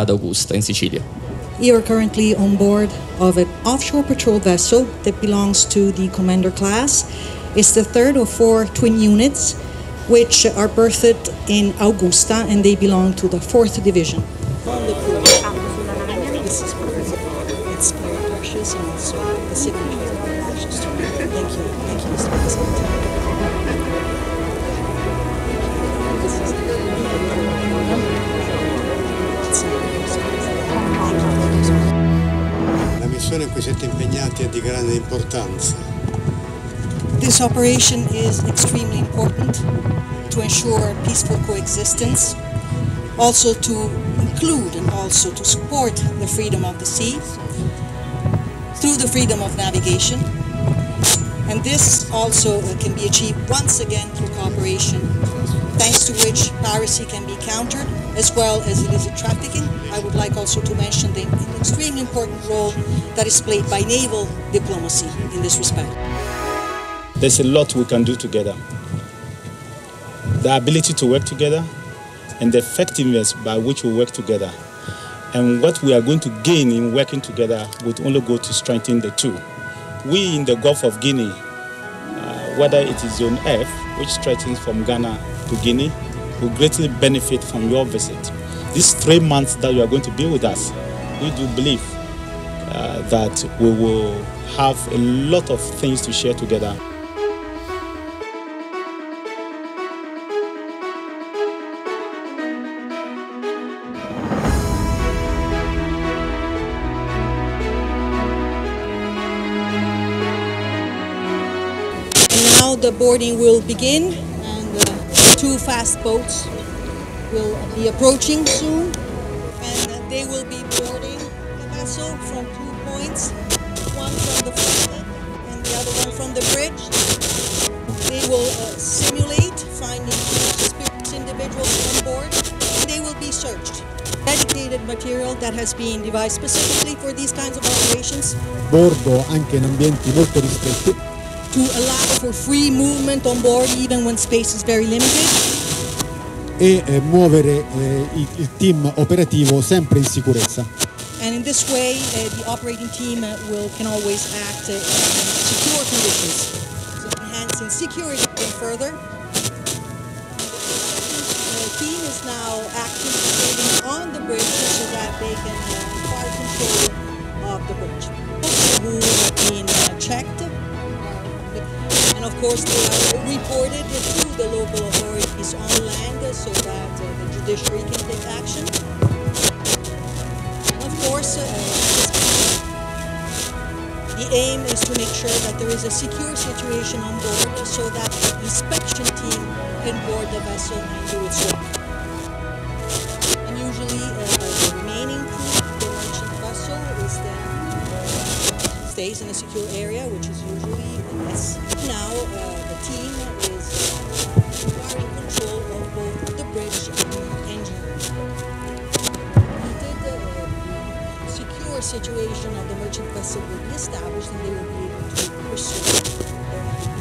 ad Augusta in Sicilia. You are currently on board of an offshore patrol vessel that belongs to the commander class. It's the third of four twin units which are berthed in Augusta and they belong to the fourth division. This is in cui siete impegnati è di grande importanza. This operation is extremely important to ensure peaceful coexistence, also to include and also to support the freedom of the sea through the freedom of navigation. And this also uh, can be achieved once again through cooperation, thanks to which piracy can be countered as well as illicit trafficking. I would like also to mention the extremely important role that is played by naval diplomacy in this respect. There's a lot we can do together. The ability to work together and the effectiveness by which we work together. And what we are going to gain in working together would only go to strengthen the two. We in the Gulf of Guinea, uh, whether it is Zone F, which stretches from Ghana to Guinea, will greatly benefit from your visit. These three months that you are going to be with us, we do believe uh, that we will have a lot of things to share together. Now the boarding will begin, two fast boats will be approaching soon, and they will be boarding the vessel from two points, one from the front and the other one from the bridge. They will uh, simulate finding suspicious individuals on board, and they will be searched. Dedicated material that has been devised specifically for these kinds of operations bordo anche in ambienti molto ristretti to allow for free movement on board even when space is very limited. e eh, muovere eh, il, il team operativo sempre in sicurezza. And in this way, uh, the operating team uh, will can always act uh, in secure conditions, so enhancing security even further. The team is now active on the bridge so that they can uh, acquire control course they are reported to the local authorities on land so that uh, the judiciary can take action. And of course, uh, the aim is to make sure that there is a secure situation on board so that the inspection team can board the vessel and do its work. And usually, uh, the remaining crew, of the vessel, is then stays in a secure area, which is usually a secure situation of the merchant vessel will be